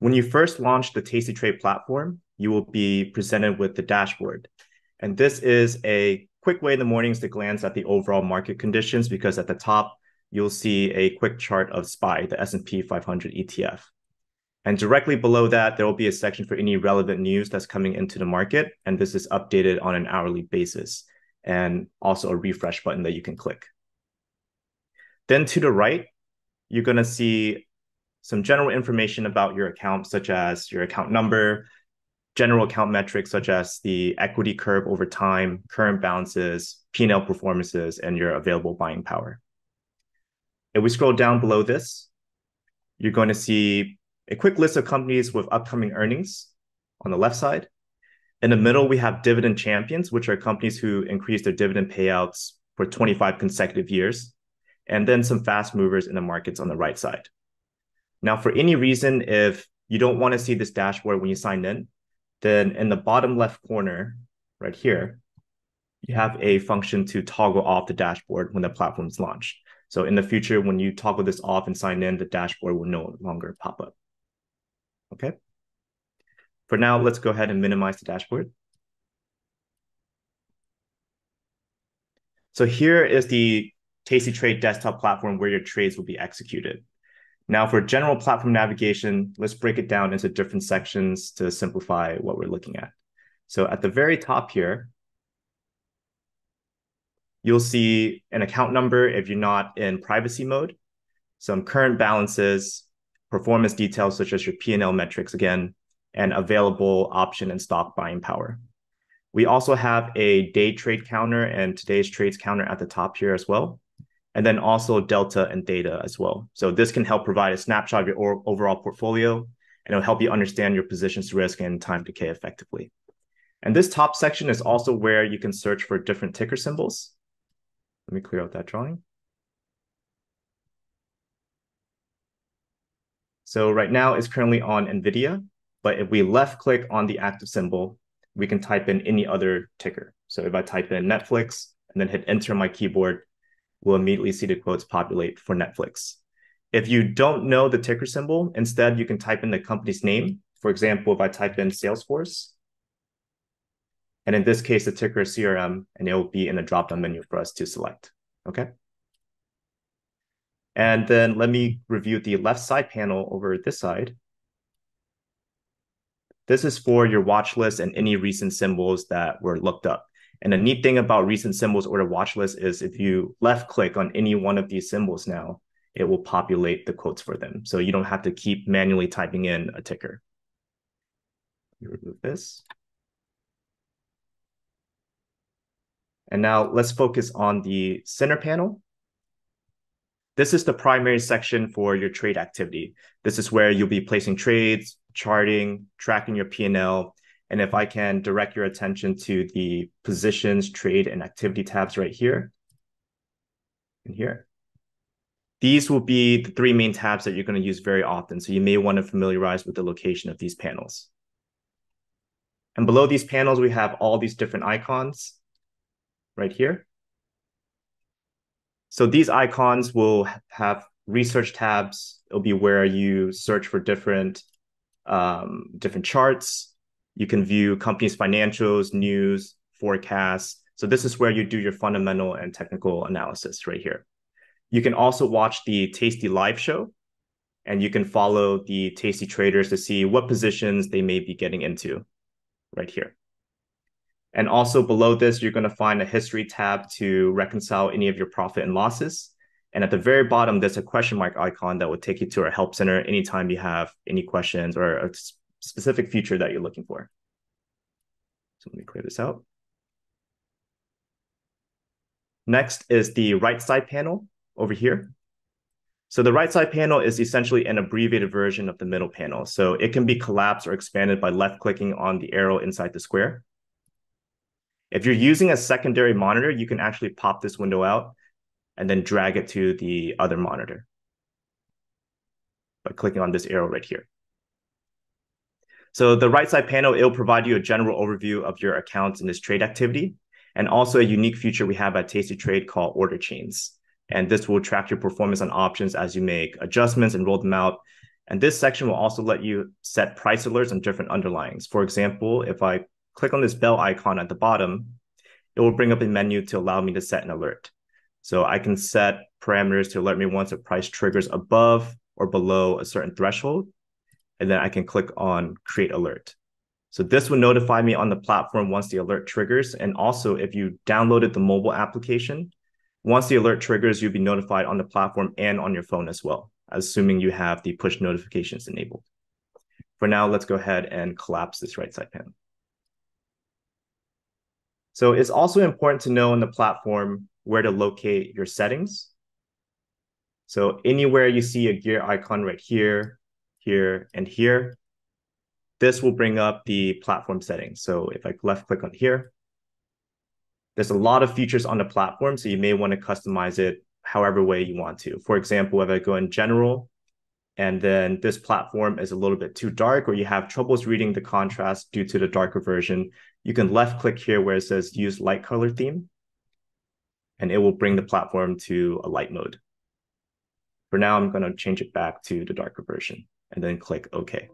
When you first launch the tastytrade platform, you will be presented with the dashboard. And this is a quick way in the mornings to glance at the overall market conditions because at the top, you'll see a quick chart of SPY, the S&P 500 ETF. And directly below that, there will be a section for any relevant news that's coming into the market. And this is updated on an hourly basis and also a refresh button that you can click. Then to the right, you're going to see some general information about your account, such as your account number, general account metrics such as the equity curve over time, current balances, P&L performances, and your available buying power. If we scroll down below this, you're going to see a quick list of companies with upcoming earnings on the left side. In the middle, we have dividend champions, which are companies who increase their dividend payouts for 25 consecutive years, and then some fast movers in the markets on the right side. Now, for any reason, if you don't want to see this dashboard when you sign in, then in the bottom left corner, right here, you have a function to toggle off the dashboard when the platform is launched. So in the future, when you toggle this off and sign in, the dashboard will no longer pop up. Okay. For now, let's go ahead and minimize the dashboard. So here is the tastytrade desktop platform where your trades will be executed. Now for general platform navigation, let's break it down into different sections to simplify what we're looking at. So at the very top here, you'll see an account number if you're not in privacy mode, some current balances, performance details such as your P&L metrics again, and available option and stock buying power. We also have a day trade counter and today's trades counter at the top here as well. And then also delta and theta as well. So this can help provide a snapshot of your overall portfolio and it'll help you understand your position's risk and time decay effectively. And this top section is also where you can search for different ticker symbols. Let me clear out that drawing. So right now it's currently on NVIDIA, but if we left click on the active symbol, we can type in any other ticker. So if I type in Netflix and then hit enter on my keyboard, we'll immediately see the quotes populate for Netflix. If you don't know the ticker symbol, instead you can type in the company's name. For example, if I type in Salesforce, and in this case, the ticker is CRM, and it will be in the drop-down menu for us to select, okay? And then let me review the left side panel over this side. This is for your watch list and any recent symbols that were looked up. And the neat thing about recent symbols or the watch list is if you left click on any one of these symbols now, it will populate the quotes for them. So you don't have to keep manually typing in a ticker. remove this. And now let's focus on the center panel. This is the primary section for your trade activity. This is where you'll be placing trades, charting, tracking your P&L. And if I can direct your attention to the positions, trade, and activity tabs right here and here. These will be the three main tabs that you're going to use very often. So you may want to familiarize with the location of these panels. And below these panels, we have all these different icons right here. So these icons will have research tabs. It'll be where you search for different um, different charts. You can view companies' financials, news, forecasts. So this is where you do your fundamental and technical analysis right here. You can also watch the tastylive show, and you can follow the Tasty traders to see what positions they may be getting into right here. And also below this, you're going to find a history tab to reconcile any of your profit and losses. And at the very bottom, there's a question mark icon that will take you to our help center anytime you have any questions or specific feature that you're looking for. So let me clear this out. Next is the right side panel over here. So the right side panel is essentially an abbreviated version of the middle panel. So it can be collapsed or expanded by left clicking on the arrow inside the square. If you're using a secondary monitor, you can actually pop this window out and then drag it to the other monitor by clicking on this arrow right here. So the right side panel, it'll provide you a general overview of your accounts and this trade activity, and also a unique feature we have at tastytrade called order chains. And this will track your performance on options as you make adjustments and roll them out. And this section will also let you set price alerts on different underlyings. For example, if I click on this bell icon at the bottom, it will bring up a menu to allow me to set an alert. So I can set parameters to alert me once a price triggers above or below a certain threshold. And then I can click on create alert. So this will notify me on the platform once the alert triggers. And also if you downloaded the mobile application, once the alert triggers, you'll be notified on the platform and on your phone as well, assuming you have the push notifications enabled. For now, let's go ahead and collapse this right side panel. So it's also important to know on the platform where to locate your settings. So anywhere you see a gear icon right here, here, and here, this will bring up the platform settings. So if I left click on here, there's a lot of features on the platform, so you may want to customize it however way you want to. For example, if I go in general, and then this platform is a little bit too dark or you have troubles reading the contrast due to the darker version, you can left click here where it says use light color theme, and it will bring the platform to a light mode. For now, I'm going to change it back to the darker version and then click OK.